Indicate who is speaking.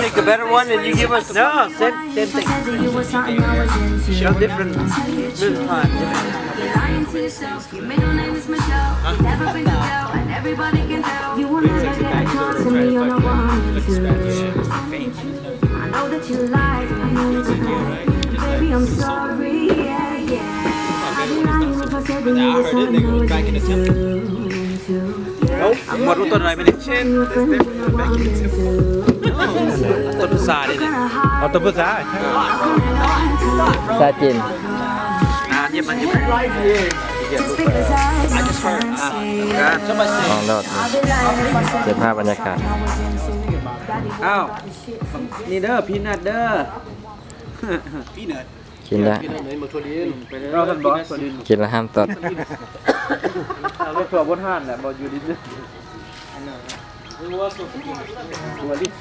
Speaker 1: Pick a better one and you give us no same same thing. Show different this time. I know that you like baby. I'm sorry, yeah, yeah. I didn't know if I said that you was lying. I was back หมดรู้ตหนอะไรไหมเนี่ยต้นตุทราเนี่ยเอาต้นพุทราซาจินอ่าเยี่ยมมันเยีมลองรอดเ้อผ้าบรรยากาศอ้าวนี่เด้อ พีนัทเด้อกินละ้นบอสกินละห้ามตัดเอาไปเผ่อบนห้านแหละบออยูดินเนี่ยั้นตัวลิส